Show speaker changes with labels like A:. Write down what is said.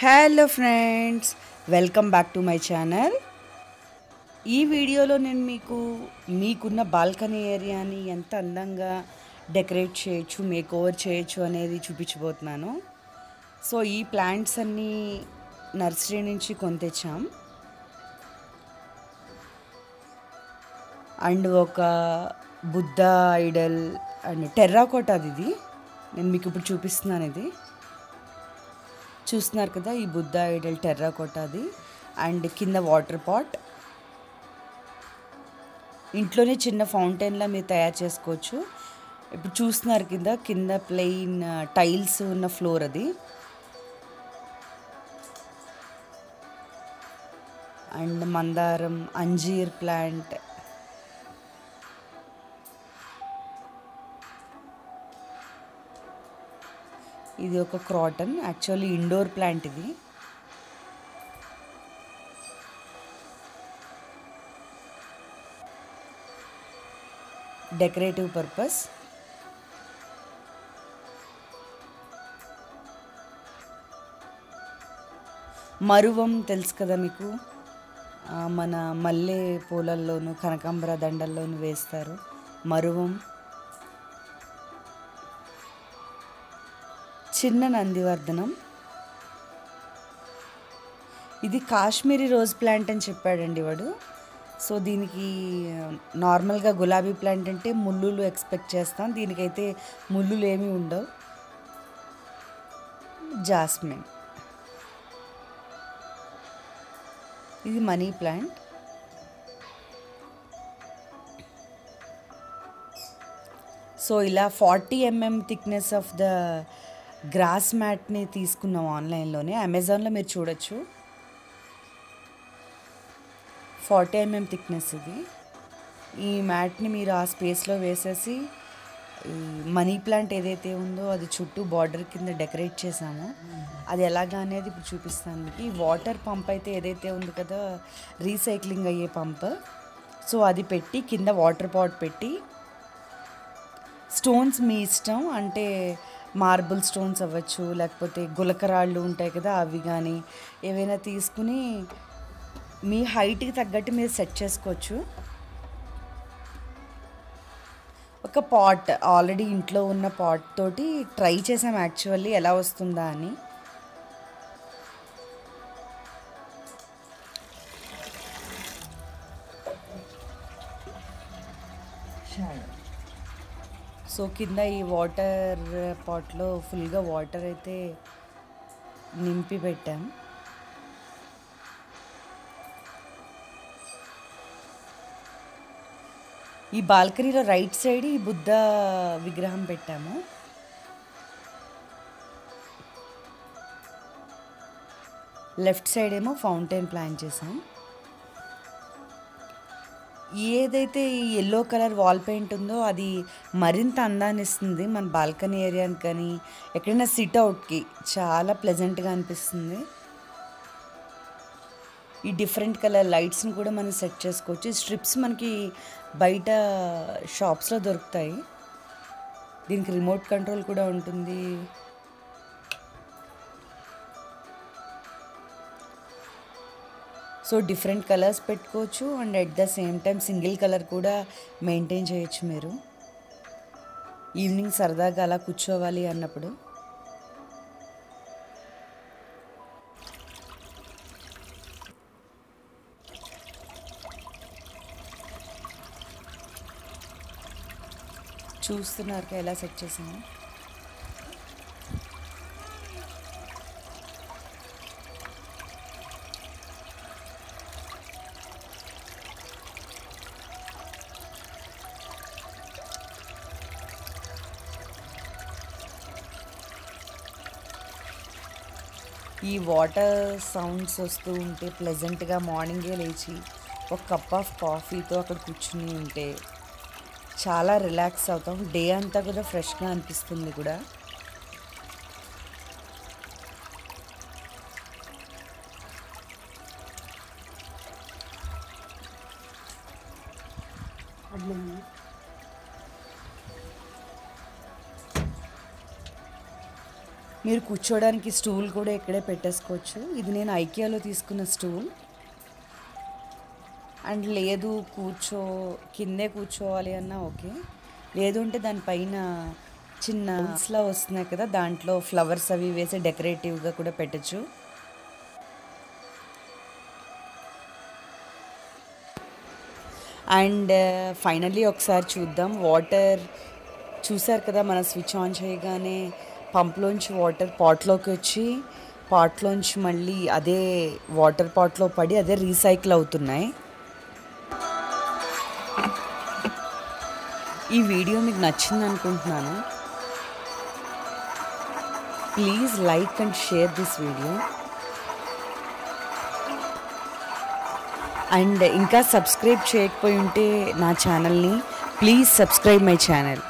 A: Hello friends welcome back to my channel ఈ వీడియోలో నేను మీకు మీకున్న బాల్కనీ ఏరియాని ఎంత అందంగా డెకరేట్ చేయొచ్చు మేక్ ఓవర్ చేయొచ్చు అనేది చూపించబోతున్నాను. సో ఈ ప్లాంట్స్ అన్నీ నర్సరీ నుంచి కొంతెచ్చాం అండ్ ఒక బుద్ధ ఐడల్ అండ్ టెర్రాకోటాది ఇది. నేను మీకు ఇప్పుడు చూపిస్తున్నాను ఇది. చూస్తున్నారు కదా ఈ బుద్ధ ఐడల్ టెర్రాకోటాది అండ్ కింద వాటర్ పాట్. ఇంట్లోనే చిన్న ఫౌంటైన్లా మీరు తయారు చేసుకోవచ్చు. ఇప్పుడు చూస్తున్నారు కింద కింద ప్లెయిన్ టైల్స్ ఉన్న ఫ్లోర్ అది. అండ్ మందారం అంజీర్ ప్లాంట్ ఇది ఒక క్రాటన్ యాక్చువల్లీ ఇండోర్ ప్లాంట్ ఇది. Decorative purpose. మరువం తెలుసు కదా మీకు? మన మల్లె పూలల్లోను కనకాంబర దండల్లోను వేస్తారు. మరువం చిన్న నందివర్ధనం. ఇది కాశ్మీరీ రోజ్ ప్లాంట్ అని చెప్పాడండి వాడు. సో దీనికి నార్మల్గా గులాబీ ప్లాంట్ అంటే ముళ్ళులు ఎక్స్పెక్ట్ చేస్తాం. దీనికైతే ముళ్ళులు ఏమీ ఉండవు. జాస్మిన్. ఇది మనీ ప్లాంట్. సో ఇలా forty MM thickness of the grass matinee తీసుకున్నాం ఆన్లైన్లోనే. అమెజాన్లో మీరు చూడొచ్చు. ఫార్టీ ఎంఎం థిక్నెస్ ఇది. ఈ మ్యాట్ని మీరు ఆ స్పేస్లో వేసేసి మనీ ప్లాంట్ ఏదైతే ఉందో అది చుట్టూ బార్డర్ కింద డెకరేట్ చేసాము అది ఎలాగా అనేది ఇప్పుడు చూపిస్తాను మీకు. ఈ వాటర్ పంప్ అయితే ఏదైతే ఉంది కదా రీసైక్లింగ్ అయ్యే పంప్. సో అది పెట్టి కింద వాటర్ పాట్ పెట్టి స్టోన్స్ మీ ఇష్టం అంటే మార్బుల్ స్టోన్స్ అవ్వచ్చు లేకపోతే గులకరాళ్ళు ఉంటాయి కదా అవి కానీ ఏవైనా తీసుకుని మీ హైట్కి తగ్గట్టు మీరు సెట్ చేసుకోవచ్చు. ఒక పాట్ ఆల్రెడీ ఇంట్లో ఉన్న పాట్ తోటి ట్రై చేసాం యాక్చువల్లీ ఎలా వస్తుందా అని. సో కింద ఈ వాటర్ పాట్లో ఫుల్గా వాటర్ అయితే నింపి పెట్టాం. ఈ బాల్కనీలో రైట్ సైడ్ ఈ బుద్ధ విగ్రహం పెట్టాము. లెఫ్ట్ సైడ్ ఏమో ఫౌంటైన్ ప్లాన్ చేసాం. ఏదైతే ఈ ఎల్లో కలర్ వాల్ పెయింట్ ఉందో అది మరింత అందాన్ని ఇస్తుంది. మన బాల్కనీ ఏరియాని కానీ ఎక్కడైనా సిట్ అవుట్కి చాలా ప్లెజెంట్గా అనిపిస్తుంది. ఈ డిఫరెంట్ కలర్ లైట్స్ని కూడా మనం సెట్ చేసుకోవచ్చు. స్ట్రిప్స్ మనకి బయట షాప్స్లో దొరుకుతాయి. దీనికి రిమోట్ కంట్రోల్ కూడా ఉంటుంది. సో డిఫరెంట్ కలర్స్ పెట్టుకోవచ్చు and at the same time single colour కూడా మెయింటైన్ చేయొచ్చు మీరు. ఈవినింగ్ సరదాగా అలా కూర్చోవాలి అన్నప్పుడు. చూస్తున్నారు ఎలా సెట్ చేసాము. ఈ వాటర్ సౌండ్స్ వస్తూ ఉంటే ప్లెజెంట్గా మార్నింగే లేచి ఒక కప్ ఆఫ్ కాఫీతో అక్కడ కూర్చుని ఉంటే చాలా రిలాక్స్ అవుతాం. డే అంతా కూడా ఫ్రెష్గా అనిపిస్తుంది కూడా. మీరు కూర్చోవడానికి స్టూల్ కూడా ఇక్కడే పెట్టేసుకోవచ్చు. ఇది నేను ఐకియాలో తీసుకున్న స్టూల్. అండ్ లేదు కూర్చో కిందే కూర్చోవాలి అన్నా ఓకే. లేదు అంటే దానిపైన చిన్న లా వస్తున్నాయి కదా దాంట్లో ఫ్లవర్స్ అవి వేసి డెకరేటివ్గా కూడా పెట్టచ్చు. అండ్ ఫైనల్లీ ఒకసారి చూద్దాం. వాటర్ చూసారు కదా మన స్విచ్ ఆన్ చేయగానే పంప్లోంచి వాటర్ పాట్లోకి వచ్చి పాట్లోంచి మళ్ళీ అదే వాటర్ పాట్లో పడి అదే రీసైకిల్ అవుతున్నాయి. ఈ వీడియో మీకు నచ్చింది అనుకుంటున్నాను. Please like and share this video. And ఇంకా సబ్స్క్రైబ్ చేయకపోయి ఉంటే నా ఛానల్ని ప్లీజ్ సబ్స్క్రైబ్ మై ఛానల్.